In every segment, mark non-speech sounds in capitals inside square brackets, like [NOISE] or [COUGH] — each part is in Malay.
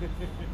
Thank [LAUGHS] you.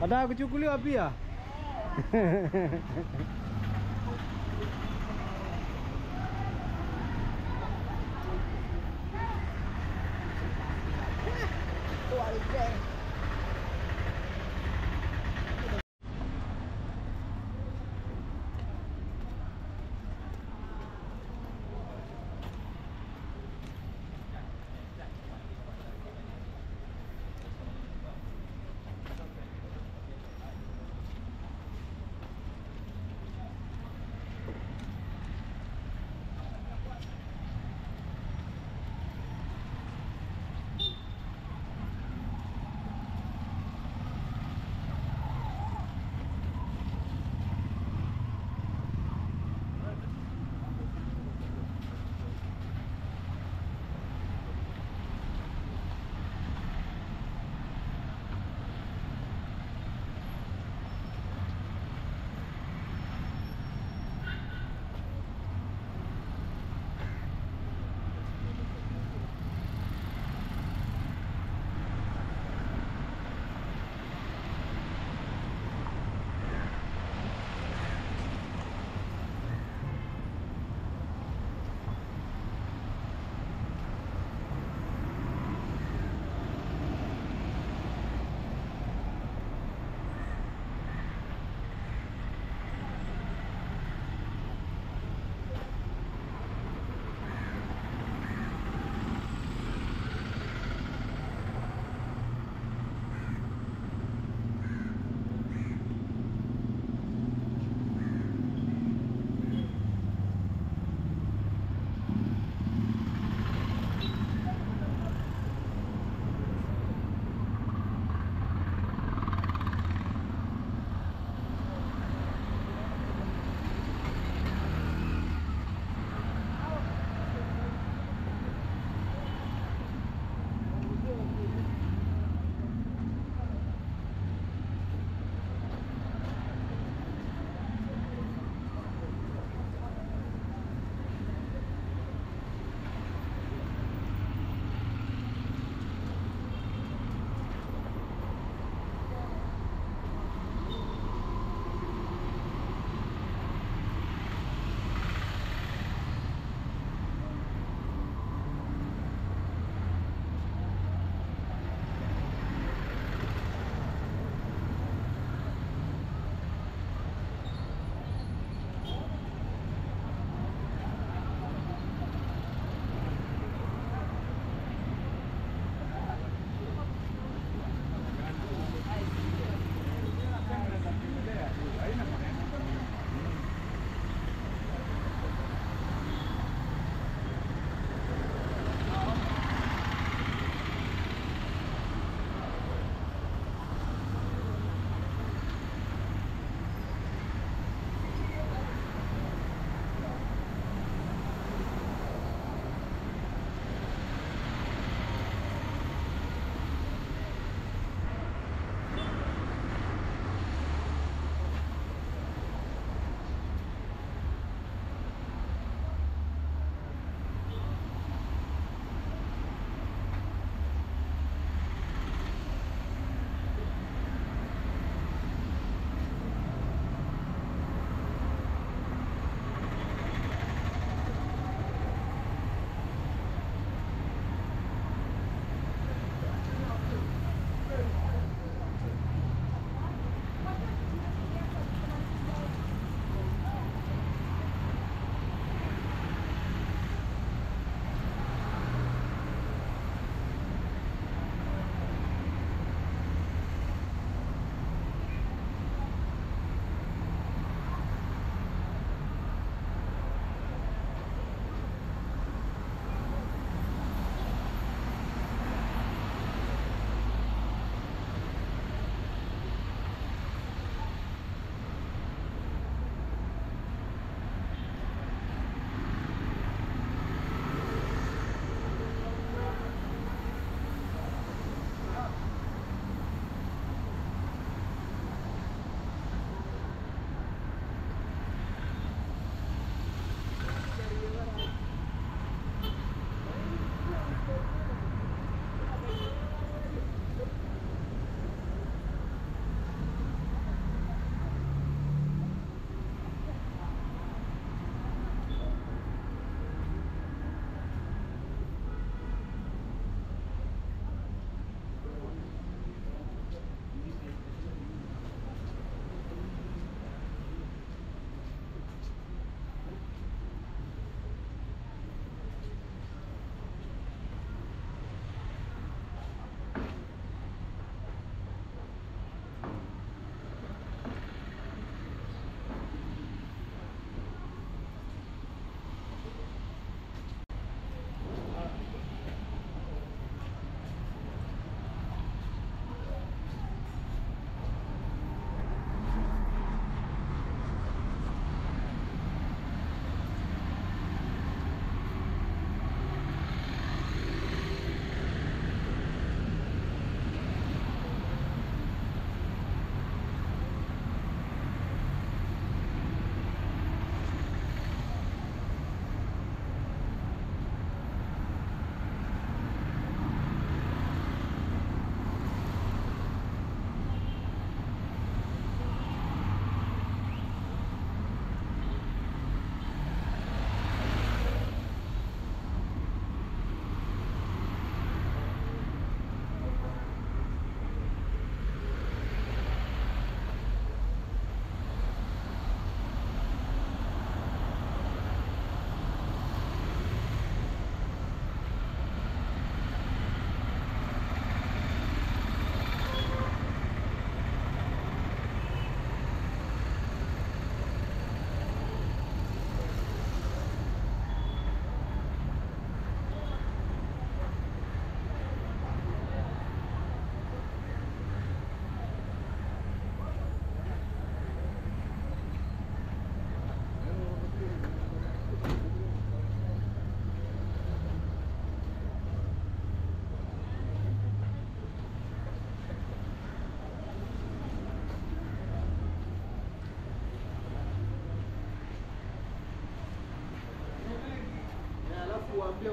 Nataka kuchukuliwa pia.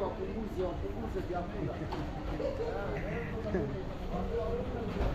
Wapunguze wapunguze vyakula. [LAUGHS]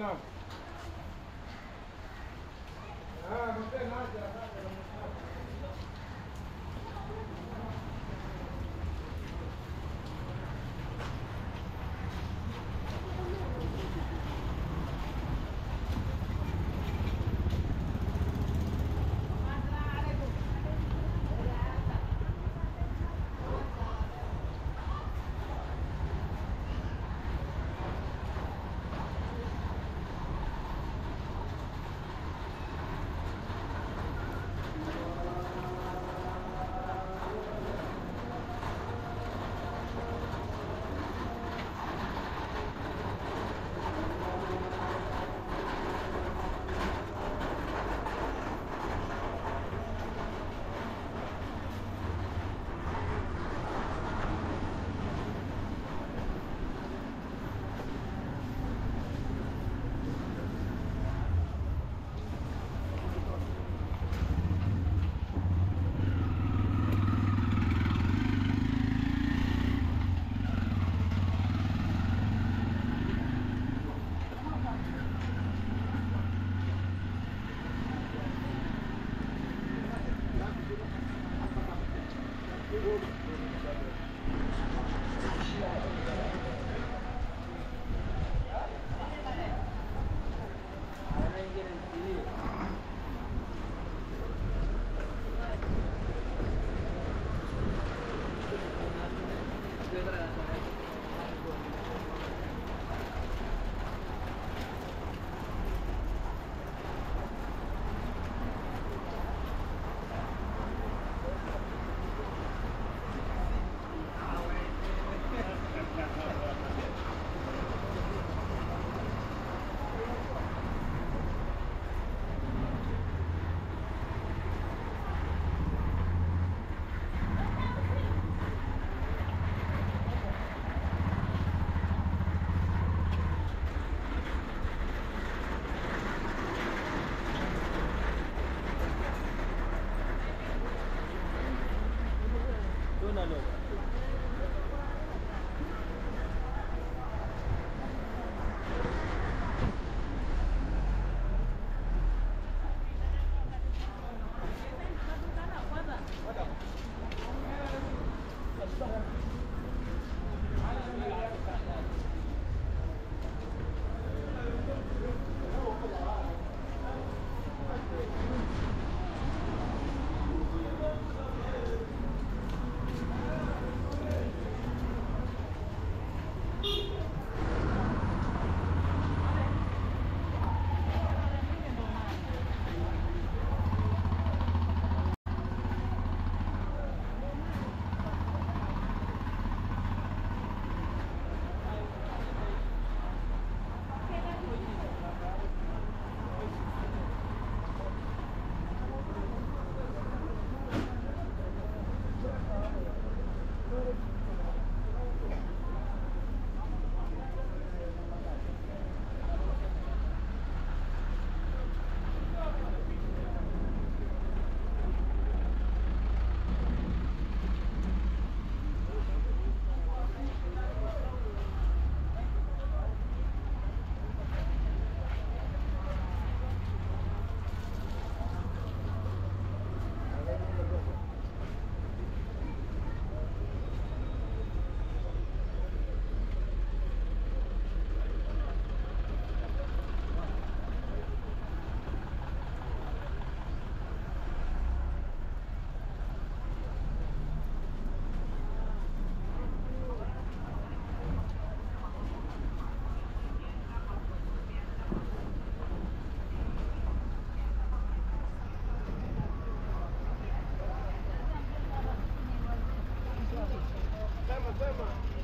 no.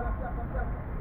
Gracias, gracias.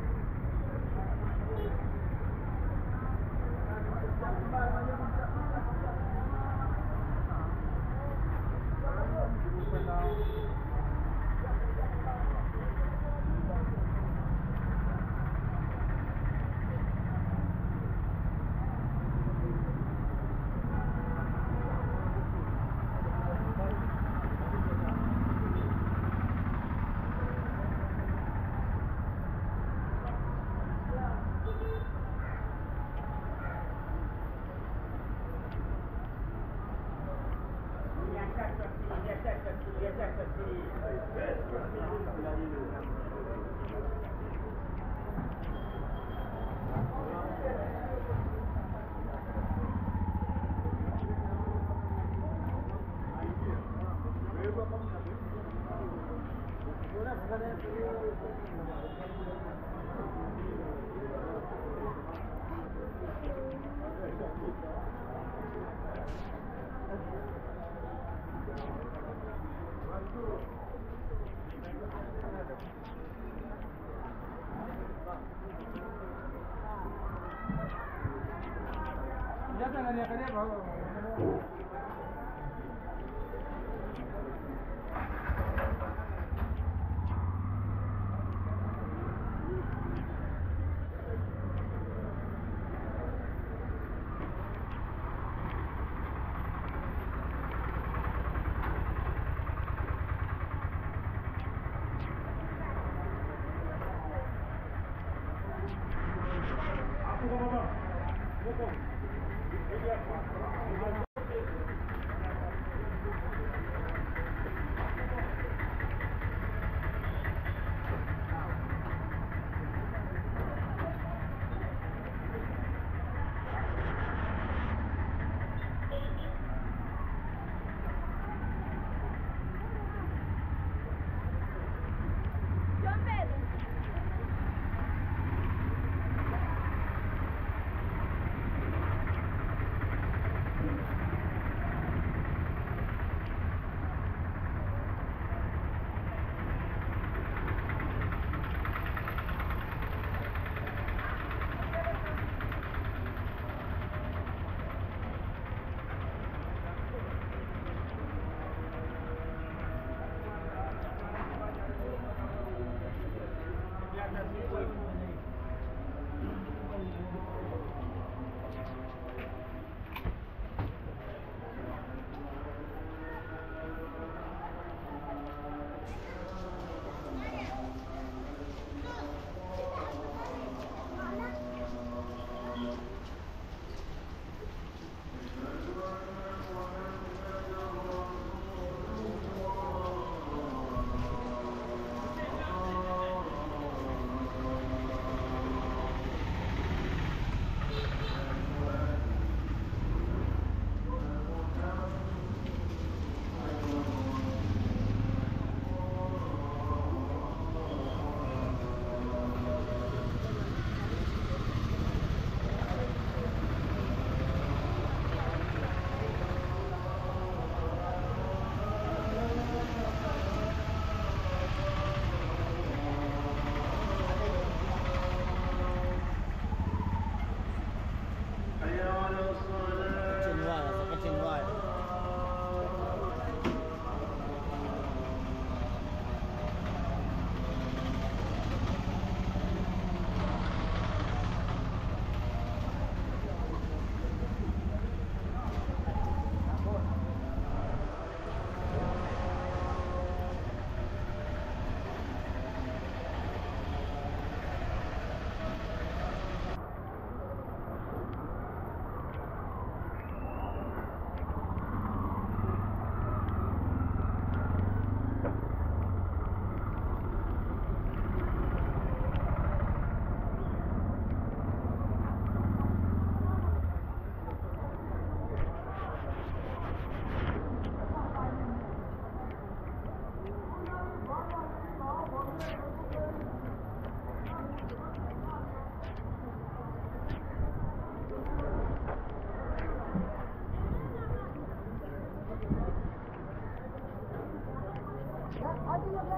เนี่ยก็เรียกว่า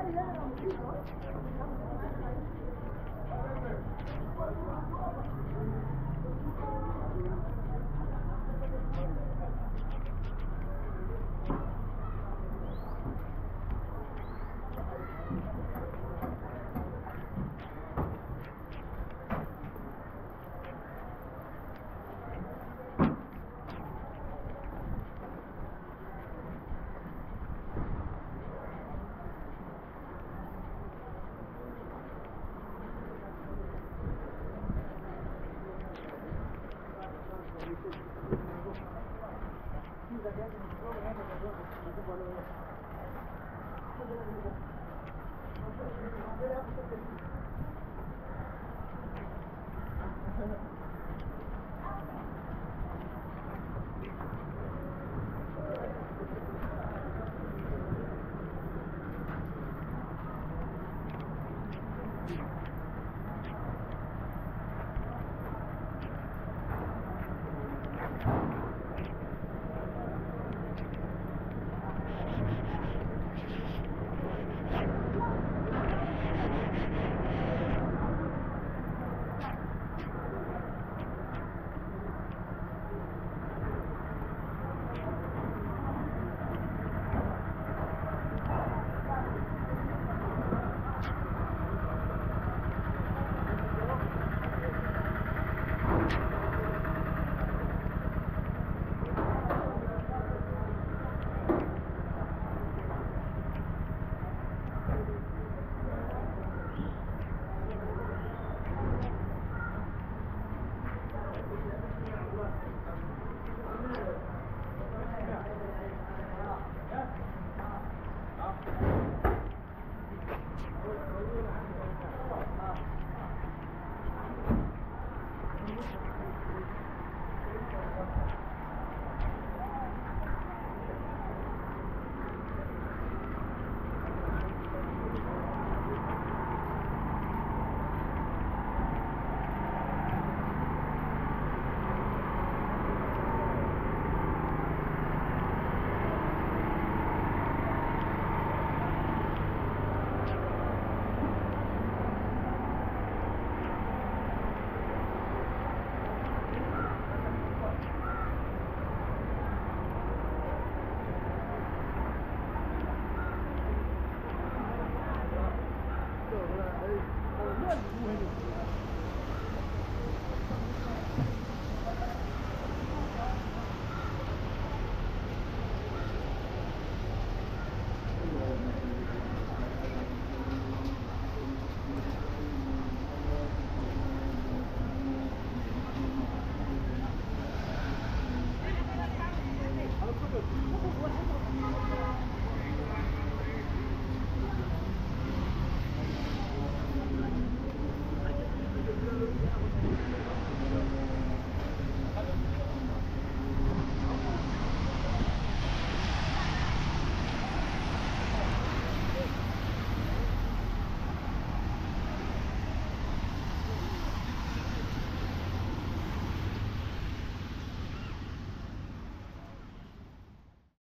Thank you.